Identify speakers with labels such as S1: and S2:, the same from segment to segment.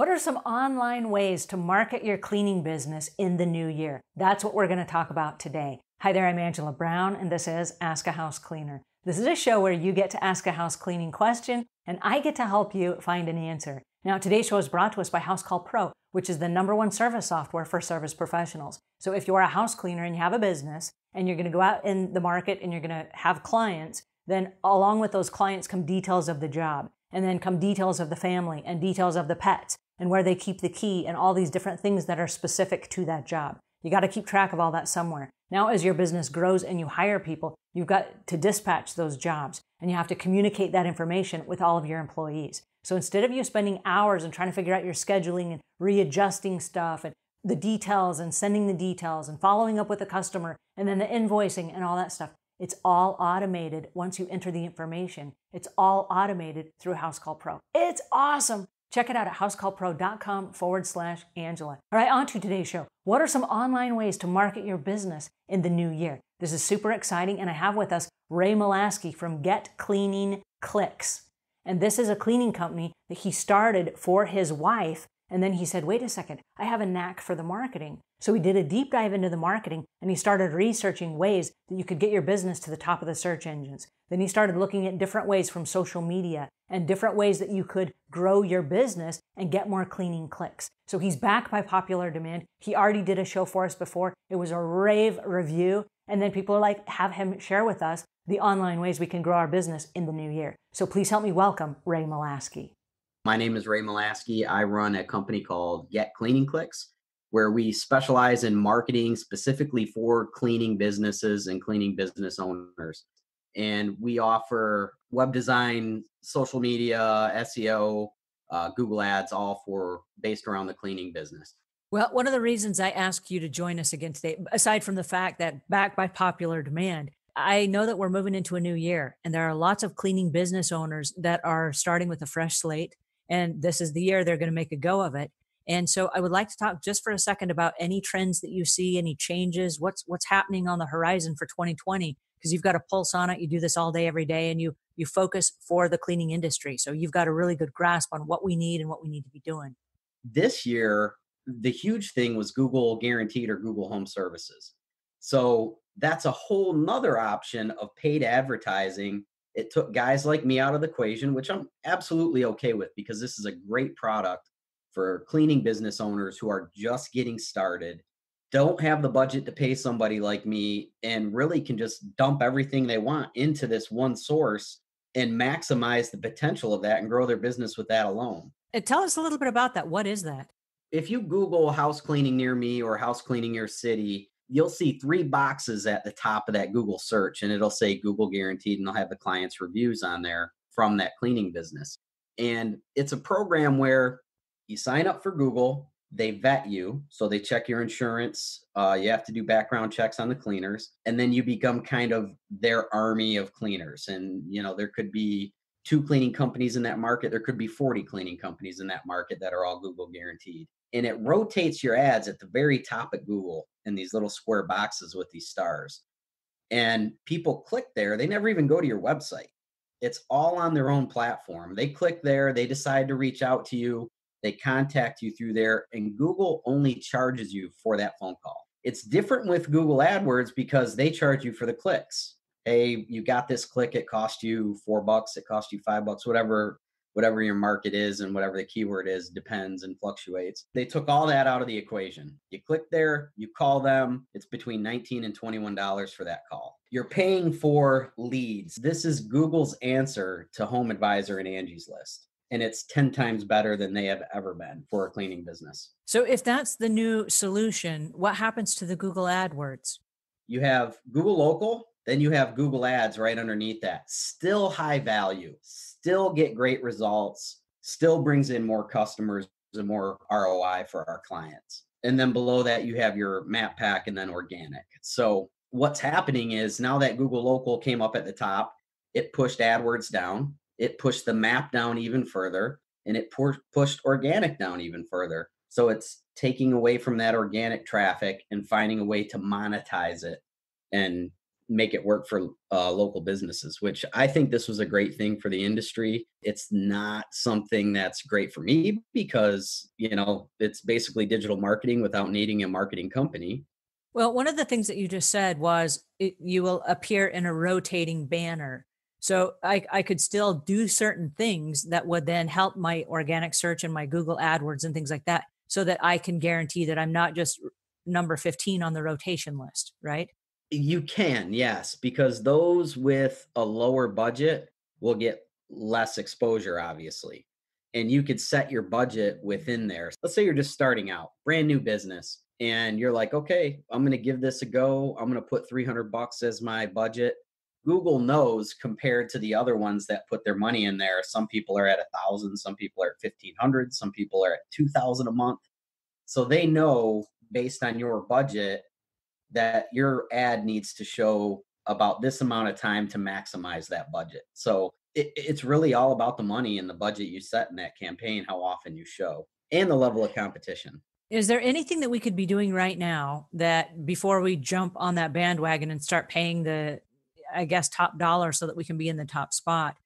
S1: What are some online ways to market your cleaning business in the new year? That's what we're going to talk about today. Hi there, I'm Angela Brown, and this is Ask a House Cleaner. This is a show where you get to ask a house cleaning question, and I get to help you find an answer. Now, today's show is brought to us by Housecall Pro, which is the number one service software for service professionals. So if you're a house cleaner and you have a business and you're going to go out in the market and you're going to have clients, then along with those clients come details of the job and then come details of the family and details of the pets and where they keep the key and all these different things that are specific to that job. You got to keep track of all that somewhere. Now, as your business grows and you hire people, you've got to dispatch those jobs and you have to communicate that information with all of your employees. So instead of you spending hours and trying to figure out your scheduling and readjusting stuff and the details and sending the details and following up with the customer and then the invoicing and all that stuff, it's all automated once you enter the information. It's all automated through Housecall Pro. It's awesome. Check it out at housecallpro.com forward slash Angela. All right, on to today's show. What are some online ways to market your business in the new year? This is super exciting, and I have with us Ray Malaski from Get Cleaning Clicks. And this is a cleaning company that he started for his wife. And then he said, wait a second, I have a knack for the marketing. So he did a deep dive into the marketing and he started researching ways that you could get your business to the top of the search engines. Then he started looking at different ways from social media and different ways that you could grow your business and get more cleaning clicks. So he's back by popular demand. He already did a show for us before. It was a rave review. And then people are like, have him share with us the online ways we can grow our business in the new year. So please help me welcome Ray Malaski.
S2: My name is Ray Malaski. I run a company called Get Cleaning Clicks, where we specialize in marketing specifically for cleaning businesses and cleaning business owners and we offer web design, social media, SEO, uh, Google Ads, all for based around the cleaning business.
S1: Well, one of the reasons I asked you to join us again today, aside from the fact that backed by popular demand, I know that we're moving into a new year and there are lots of cleaning business owners that are starting with a fresh slate. And this is the year they're going to make a go of it. And so I would like to talk just for a second about any trends that you see, any changes, what's what's happening on the horizon for 2020 because you've got a pulse on it. You do this all day, every day, and you you focus for the cleaning industry. So you've got a really good grasp on what we need and what we need to be doing.
S2: This year, the huge thing was Google Guaranteed or Google Home Services. So that's a whole nother option of paid advertising. It took guys like me out of the equation, which I'm absolutely okay with because this is a great product for cleaning business owners who are just getting started don't have the budget to pay somebody like me and really can just dump everything they want into this one source and maximize the potential of that and grow their business with that alone.
S1: And tell us a little bit about that. What is that?
S2: If you Google house cleaning near me or house cleaning your city, you'll see three boxes at the top of that Google search and it'll say Google guaranteed and they'll have the client's reviews on there from that cleaning business. And it's a program where you sign up for Google, they vet you. So they check your insurance. Uh, you have to do background checks on the cleaners. And then you become kind of their army of cleaners. And you know there could be two cleaning companies in that market. There could be 40 cleaning companies in that market that are all google guaranteed. And it rotates your ads at the very top of google in these little square boxes with these stars. And people click there. They never even go to your website. It's all on their own platform. They click there. They decide to reach out to you they contact you through there, and Google only charges you for that phone call. It's different with Google AdWords because they charge you for the clicks. Hey, you got this click, it cost you four bucks, it cost you five bucks, whatever whatever your market is and whatever the keyword is depends and fluctuates. They took all that out of the equation. You click there, you call them, it's between 19 and $21 for that call. You're paying for leads. This is Google's answer to HomeAdvisor and Angie's List and it's 10 times better than they have ever been for a cleaning business.
S1: So if that's the new solution, what happens to the Google AdWords?
S2: You have Google Local, then you have Google Ads right underneath that. Still high value, still get great results, still brings in more customers and more ROI for our clients. And then below that, you have your map pack and then organic. So what's happening is now that Google Local came up at the top, it pushed AdWords down it pushed the map down even further and it pushed organic down even further. So it's taking away from that organic traffic and finding a way to monetize it and make it work for uh, local businesses, which I think this was a great thing for the industry. It's not something that's great for me because, you know, it's basically digital marketing without needing a marketing company.
S1: Well, one of the things that you just said was it, you will appear in a rotating banner. So I, I could still do certain things that would then help my organic search and my Google AdWords and things like that so that I can guarantee that I'm not just number 15 on the rotation list, right?
S2: You can, yes, because those with a lower budget will get less exposure, obviously. And you could set your budget within there. Let's say you're just starting out, brand new business, and you're like, okay, I'm going to give this a go. I'm going to put 300 bucks as my budget. Google knows compared to the other ones that put their money in there. Some people are at a thousand, some people are at 1500, some people are at 2000 a month. So they know based on your budget that your ad needs to show about this amount of time to maximize that budget. So it, it's really all about the money and the budget you set in that campaign, how often you show, and the level of competition.
S1: Is there anything that we could be doing right now that before we jump on that bandwagon and start paying the, I guess, top dollar so that we can be in the top spot?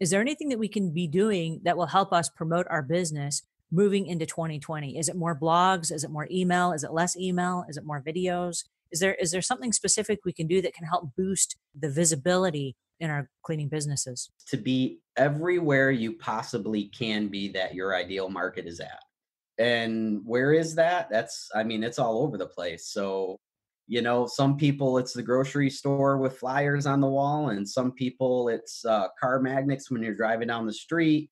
S1: Is there anything that we can be doing that will help us promote our business moving into 2020? Is it more blogs? Is it more email? Is it less email? Is it more videos? is there is there something specific we can do that can help boost the visibility in our cleaning businesses
S2: to be everywhere you possibly can be that your ideal market is at and where is that that's i mean it's all over the place so you know some people it's the grocery store with flyers on the wall and some people it's uh, car magnets when you're driving down the street.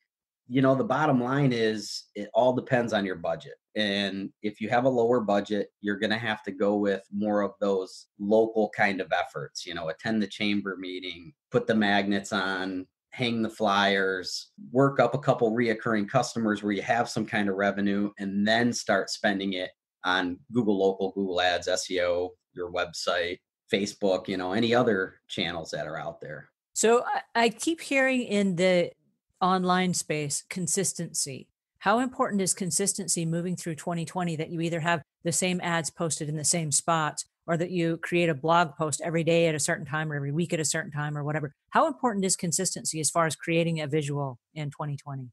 S2: You know the bottom line is it all depends on your budget and if you have a lower budget, you're going to have to go with more of those local kind of efforts, you know, attend the chamber meeting, put the magnets on, hang the flyers, work up a couple reoccurring customers where you have some kind of revenue, and then start spending it on Google Local, Google Ads, SEO, your website, Facebook, you know, any other channels that are out there.
S1: So I keep hearing in the online space consistency how important is consistency moving through 2020 that you either have the same ads posted in the same spots or that you create a blog post every day at a certain time or every week at a certain time or whatever? How important is consistency as far as creating a visual in 2020?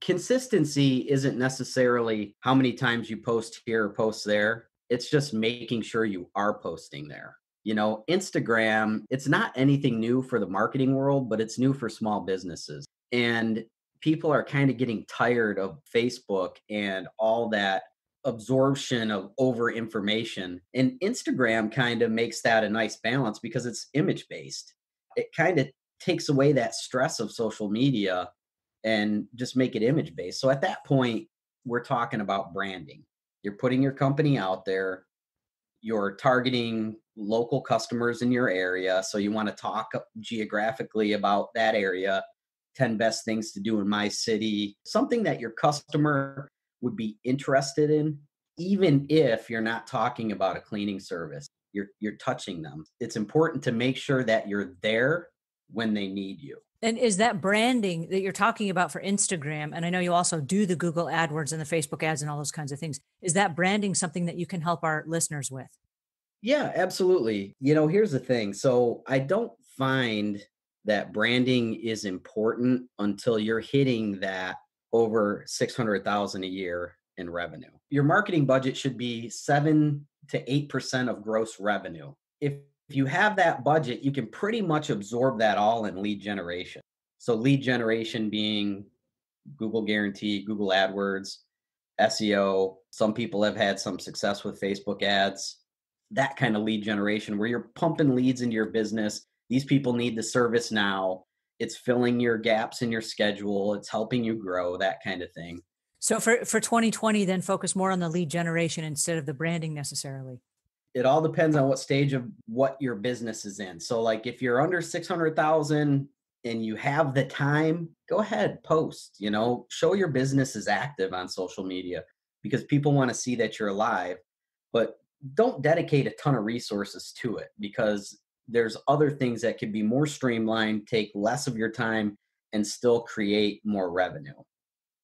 S2: Consistency isn't necessarily how many times you post here or post there. It's just making sure you are posting there. You know, Instagram, it's not anything new for the marketing world, but it's new for small businesses. And people are kind of getting tired of Facebook and all that absorption of over information. And Instagram kind of makes that a nice balance because it's image based. It kind of takes away that stress of social media and just make it image based. So at that point, we're talking about branding. You're putting your company out there. You're targeting local customers in your area. So you want to talk geographically about that area 10 best things to do in my city, something that your customer would be interested in, even if you're not talking about a cleaning service. You're, you're touching them. It's important to make sure that you're there when they need you.
S1: And is that branding that you're talking about for Instagram? And I know you also do the Google AdWords and the Facebook ads and all those kinds of things. Is that branding something that you can help our listeners with?
S2: Yeah, absolutely. You know, here's the thing. So I don't find that branding is important until you're hitting that over 600,000 a year in revenue. Your marketing budget should be 7 to 8% of gross revenue. If you have that budget, you can pretty much absorb that all in lead generation. So lead generation being Google Guarantee, Google AdWords, SEO. Some people have had some success with Facebook ads. That kind of lead generation where you're pumping leads into your business these people need the service now it's filling your gaps in your schedule it's helping you grow that kind of thing
S1: so for for 2020 then focus more on the lead generation instead of the branding necessarily
S2: it all depends on what stage of what your business is in so like if you're under 600000 and you have the time go ahead post you know show your business is active on social media because people want to see that you're alive but don't dedicate a ton of resources to it because there's other things that could be more streamlined, take less of your time, and still create more revenue.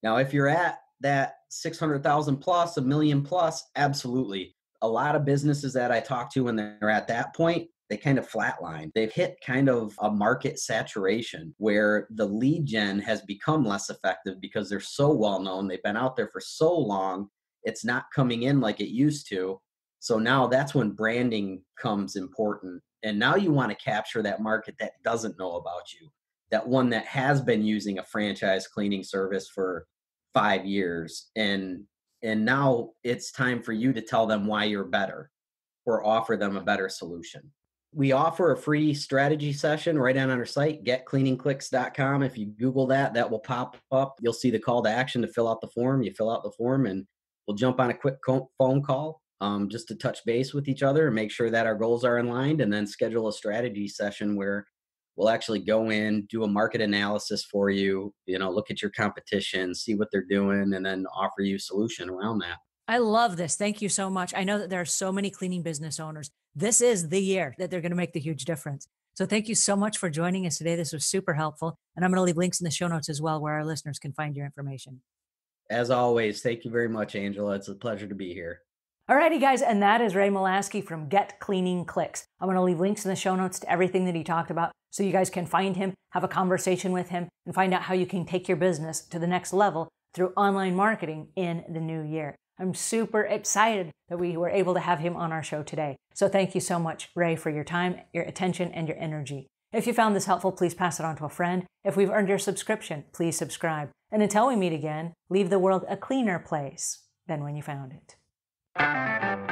S2: Now, if you're at that 600,000 plus, a million plus, absolutely. A lot of businesses that I talk to when they're at that point, they kind of flatline. They've hit kind of a market saturation where the lead gen has become less effective because they're so well known. They've been out there for so long, it's not coming in like it used to. So now that's when branding comes important. And now you want to capture that market that doesn't know about you, that one that has been using a franchise cleaning service for five years and and now it's time for you to tell them why you're better or offer them a better solution. We offer a free strategy session right on our site getcleaningclicks.com if you google that that will pop up. You'll see the call to action to fill out the form. You fill out the form and we'll jump on a quick phone call um, just to touch base with each other and make sure that our goals are aligned and then schedule a strategy session where we'll actually go in do a market analysis for you you know look at your competition see what they're doing and then offer you solution around that
S1: I love this. Thank you so much. I know that there are so many cleaning business owners. This is the year that they're going to make the huge difference. So thank you so much for joining us today. This was super helpful. And I'm going to leave links in the show notes as well where our listeners can find your information.
S2: As always, thank you very much, Angela. It's a pleasure to be here.
S1: Alrighty, guys, and that is Ray Malaski from Get Cleaning Clicks. I'm going to leave links in the show notes to everything that he talked about so you guys can find him, have a conversation with him, and find out how you can take your business to the next level through online marketing in the new year. I'm super excited that we were able to have him on our show today. So thank you so much, Ray, for your time, your attention, and your energy. If you found this helpful, please pass it on to a friend. If we've earned your subscription, please subscribe. And until we meet again, leave the world a cleaner place than when you found it.